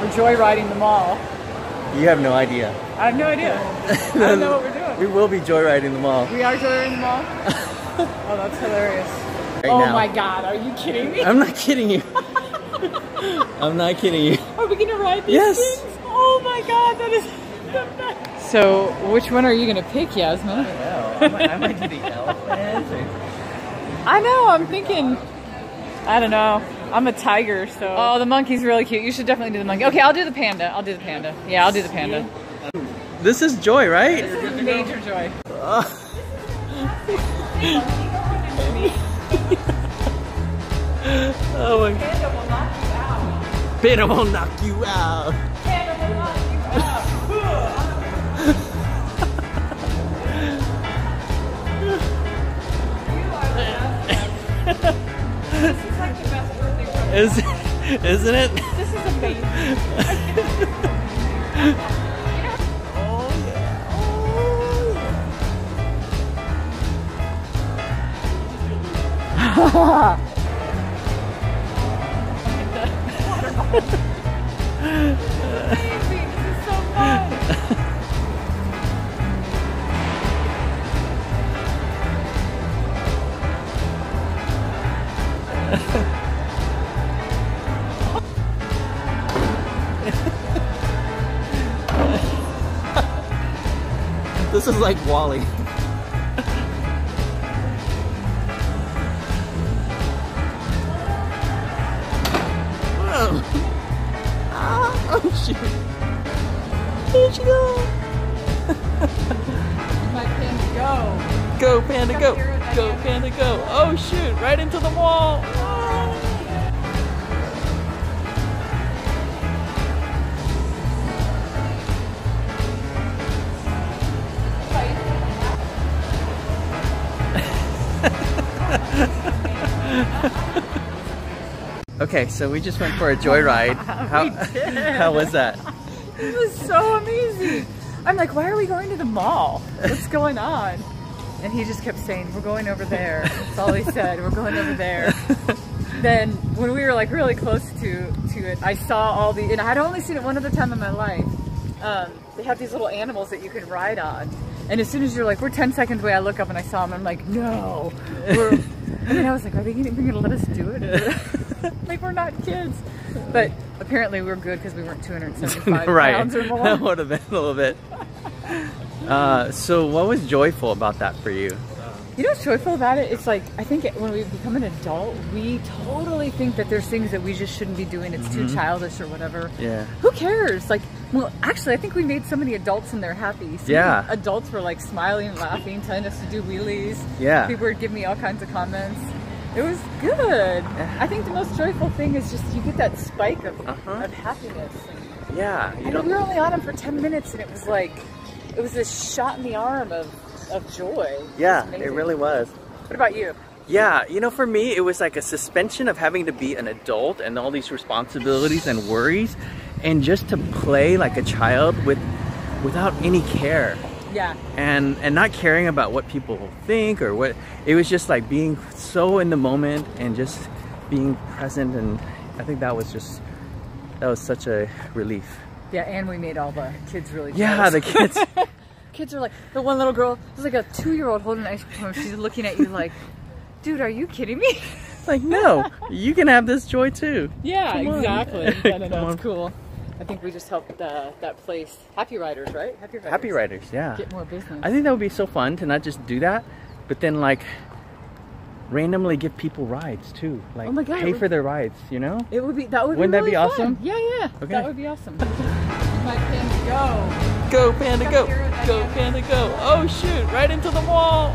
We're joyriding the mall. You have no idea. I have no idea. I don't know what we're doing. We will be joyriding the mall. We are joyriding the mall? oh, that's hilarious. Right oh now. my god, are you kidding me? I'm not kidding you. I'm not kidding you. Are we gonna ride these Yes. things? Oh my god, that is the best. So, which one are you gonna pick, Yasmin? I might do the elephant. I know, I'm thinking, I don't know. I'm a tiger, so. Oh, the monkey's really cute. You should definitely do the monkey. Okay, I'll do the panda. I'll do the panda. Yeah, I'll do the panda. This is joy, right? This is major joy. Oh my god. Panda will knock you out. Panda will knock you out. Is, isn't it? This is amazing. Oh yeah. Oh Amazing. This is so fun. yeah. This is like Wally. Ah, oh shoot. Where'd you go? My panda go. Go, Panda, go. Go, Panda, go. Oh, shoot. Right into the wall. Okay, so we just went for a joyride. How, how was that? It was so amazing. I'm like, why are we going to the mall? What's going on? And he just kept saying, we're going over there. That's all he said. We're going over there. then when we were like really close to to it, I saw all the, and I had only seen it one other time in my life. Um, they have these little animals that you can ride on. And as soon as you're like, we're 10 seconds away, I look up and I saw them. I'm like, no. We're, and then I was like, are they even going to let us do it? like, we're not kids. But apparently we were good because we weren't 275 right. pounds or more. That would have been a little bit. Uh, so, what was joyful about that for you? You know what's joyful about it? It's like I think when we become an adult, we totally think that there's things that we just shouldn't be doing. It's too childish or whatever. Mm-hmm. Yeah. Who cares? Like, well, actually, I think we made so many adults and they're happy. So Yeah. Adults were like smiling and laughing, telling us to do wheelies. Yeah. People were giving me all kinds of comments. It was good. I think the most joyful thing is just you get that spike of, Uh-huh. of happiness. And, Yeah. You know we were only on them for 10 minutes and it was like, it was this shot in the arm of, of joy. yeah, was it really was. What about you? Yeah, you know, for me, it was like a suspension of having to be an adult and all these responsibilities and worries, and just to play like a child with, without any care, Yeah. and and not caring about what people think or what. It was just like being so in the moment and just being present, and I think that was just that was such a relief. Yeah, and we made all the kids really Yeah, jealous. the kids. kids are like the one little girl. There's like a two-year-old holding an ice cream. She's looking at you like, "Dude, are you kidding me?" like no, you can have this joy too. Yeah, exactly. I know, Come on. cool. I think we just helped uh, that place, Happy Riders, right? Happy Riders. Happy Riders, yeah. Get more business. I think that would be so fun to not just do that, but then like randomly give people rides too. Like Oh my God, pay we- for their rides, you know? it would be that would Wouldn't be that be really awesome? fun. Yeah, yeah. Okay. That would be awesome. My panda go. Go panda go. Go panda go. Oh shoot, right into the wall.